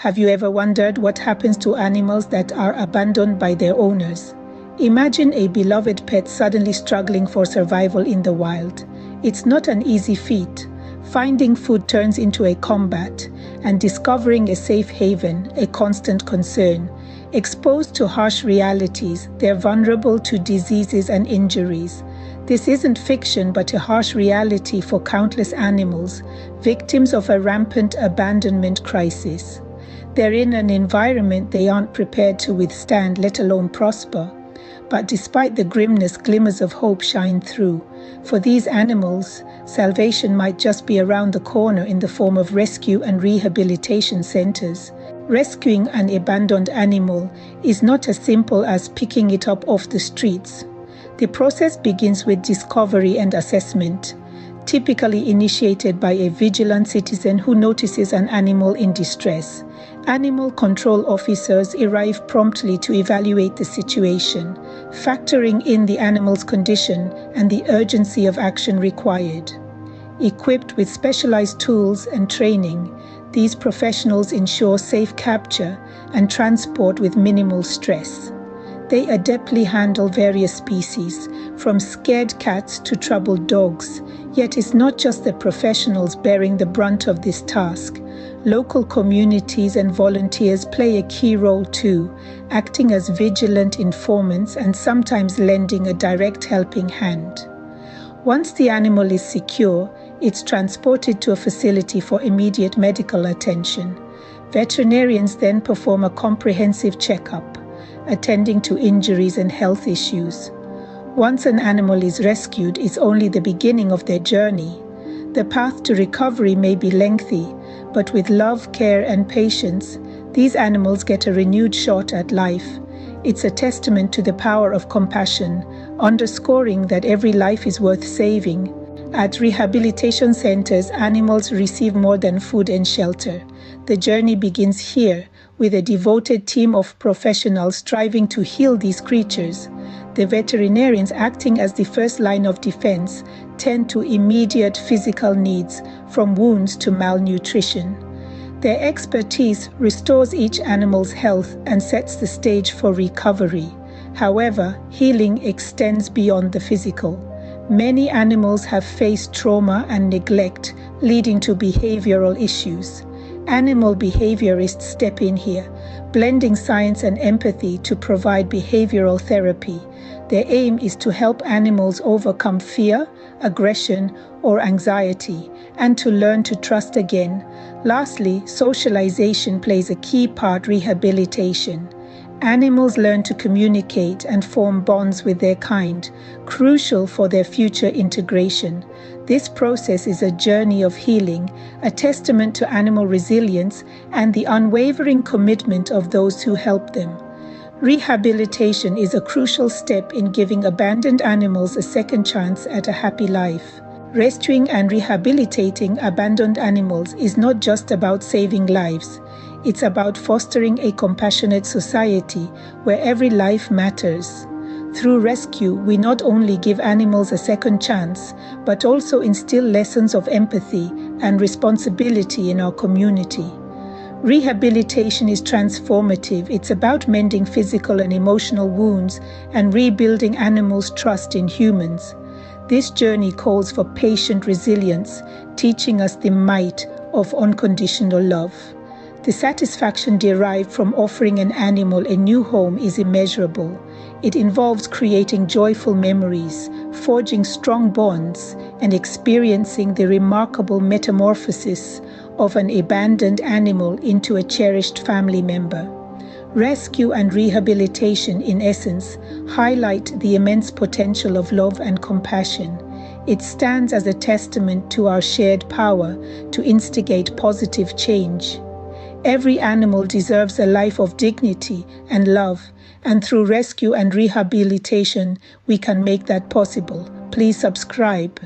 Have you ever wondered what happens to animals that are abandoned by their owners? Imagine a beloved pet suddenly struggling for survival in the wild. It's not an easy feat. Finding food turns into a combat, and discovering a safe haven a constant concern. Exposed to harsh realities, they're vulnerable to diseases and injuries. This isn't fiction, but a harsh reality for countless animals, victims of a rampant abandonment crisis. They're in an environment they aren't prepared to withstand, let alone prosper. But despite the grimness, glimmers of hope shine through. For these animals, salvation might just be around the corner in the form of rescue and rehabilitation centers. Rescuing an abandoned animal is not as simple as picking it up off the streets. The process begins with discovery and assessment typically initiated by a vigilant citizen who notices an animal in distress. Animal control officers arrive promptly to evaluate the situation, factoring in the animal's condition and the urgency of action required. Equipped with specialized tools and training, these professionals ensure safe capture and transport with minimal stress. They adeptly handle various species, from scared cats to troubled dogs. Yet it's not just the professionals bearing the brunt of this task. Local communities and volunteers play a key role too, acting as vigilant informants and sometimes lending a direct helping hand. Once the animal is secure, it's transported to a facility for immediate medical attention. Veterinarians then perform a comprehensive checkup attending to injuries and health issues. Once an animal is rescued, it's only the beginning of their journey. The path to recovery may be lengthy, but with love, care, and patience, these animals get a renewed shot at life. It's a testament to the power of compassion, underscoring that every life is worth saving. At rehabilitation centers, animals receive more than food and shelter. The journey begins here, with a devoted team of professionals striving to heal these creatures. The veterinarians, acting as the first line of defense, tend to immediate physical needs, from wounds to malnutrition. Their expertise restores each animal's health and sets the stage for recovery. However, healing extends beyond the physical. Many animals have faced trauma and neglect, leading to behavioral issues. Animal behaviorists step in here, blending science and empathy to provide behavioral therapy. Their aim is to help animals overcome fear, aggression, or anxiety, and to learn to trust again. Lastly, socialization plays a key part rehabilitation. Animals learn to communicate and form bonds with their kind, crucial for their future integration. This process is a journey of healing, a testament to animal resilience and the unwavering commitment of those who help them. Rehabilitation is a crucial step in giving abandoned animals a second chance at a happy life. Rescuing and rehabilitating abandoned animals is not just about saving lives. It's about fostering a compassionate society where every life matters. Through rescue, we not only give animals a second chance, but also instill lessons of empathy and responsibility in our community. Rehabilitation is transformative. It's about mending physical and emotional wounds and rebuilding animals' trust in humans. This journey calls for patient resilience, teaching us the might of unconditional love. The satisfaction derived from offering an animal a new home is immeasurable. It involves creating joyful memories, forging strong bonds, and experiencing the remarkable metamorphosis of an abandoned animal into a cherished family member. Rescue and rehabilitation, in essence, highlight the immense potential of love and compassion. It stands as a testament to our shared power to instigate positive change. Every animal deserves a life of dignity and love, and through rescue and rehabilitation, we can make that possible. Please subscribe.